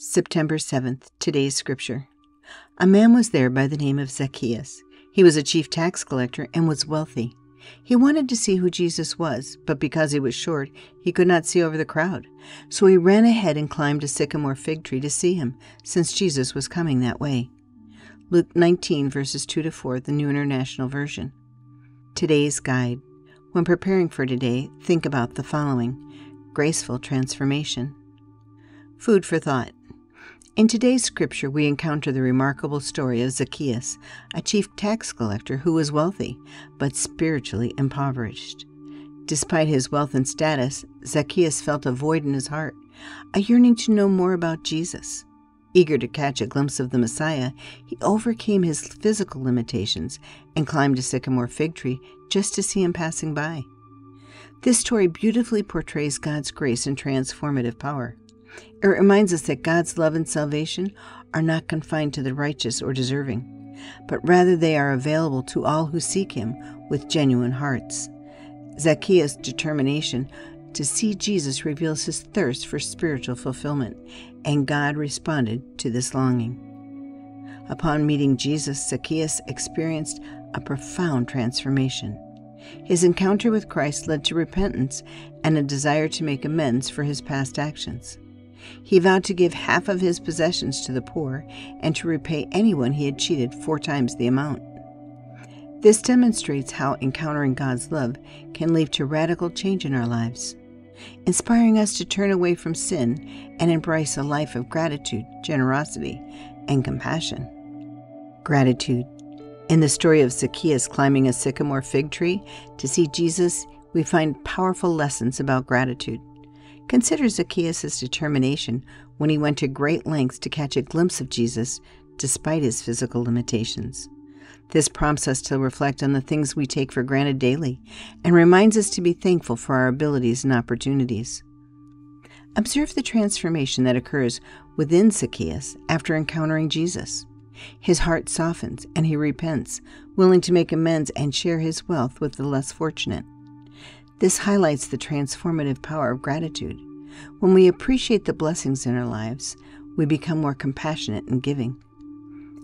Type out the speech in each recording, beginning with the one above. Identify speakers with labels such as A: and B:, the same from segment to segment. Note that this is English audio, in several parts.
A: September 7th, today's scripture. A man was there by the name of Zacchaeus. He was a chief tax collector and was wealthy. He wanted to see who Jesus was, but because he was short, he could not see over the crowd. So he ran ahead and climbed a sycamore fig tree to see him, since Jesus was coming that way. Luke 19, verses 2 to 4, the New International Version. Today's guide. When preparing for today, think about the following graceful transformation. Food for thought. In today's scripture, we encounter the remarkable story of Zacchaeus, a chief tax collector who was wealthy, but spiritually impoverished. Despite his wealth and status, Zacchaeus felt a void in his heart, a yearning to know more about Jesus. Eager to catch a glimpse of the Messiah, he overcame his physical limitations and climbed a sycamore fig tree just to see him passing by. This story beautifully portrays God's grace and transformative power. It reminds us that God's love and salvation are not confined to the righteous or deserving, but rather they are available to all who seek Him with genuine hearts. Zacchaeus' determination to see Jesus reveals his thirst for spiritual fulfillment, and God responded to this longing. Upon meeting Jesus, Zacchaeus experienced a profound transformation. His encounter with Christ led to repentance and a desire to make amends for his past actions. He vowed to give half of his possessions to the poor and to repay anyone he had cheated four times the amount. This demonstrates how encountering God's love can lead to radical change in our lives, inspiring us to turn away from sin and embrace a life of gratitude, generosity, and compassion. Gratitude. In the story of Zacchaeus climbing a sycamore fig tree to see Jesus, we find powerful lessons about gratitude. Consider Zacchaeus' determination when he went to great lengths to catch a glimpse of Jesus despite his physical limitations. This prompts us to reflect on the things we take for granted daily and reminds us to be thankful for our abilities and opportunities. Observe the transformation that occurs within Zacchaeus after encountering Jesus. His heart softens and he repents, willing to make amends and share his wealth with the less fortunate. This highlights the transformative power of gratitude. When we appreciate the blessings in our lives, we become more compassionate and giving.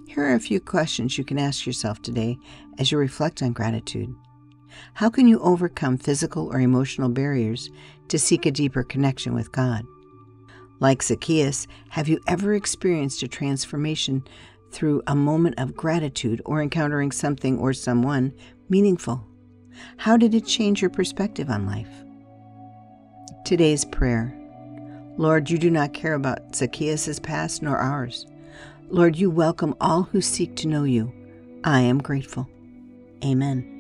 A: Here are a few questions you can ask yourself today as you reflect on gratitude. How can you overcome physical or emotional barriers to seek a deeper connection with God? Like Zacchaeus, have you ever experienced a transformation through a moment of gratitude or encountering something or someone meaningful? How did it change your perspective on life? Today's prayer Lord, you do not care about Zacchaeus' past nor ours. Lord, you welcome all who seek to know you. I am grateful. Amen.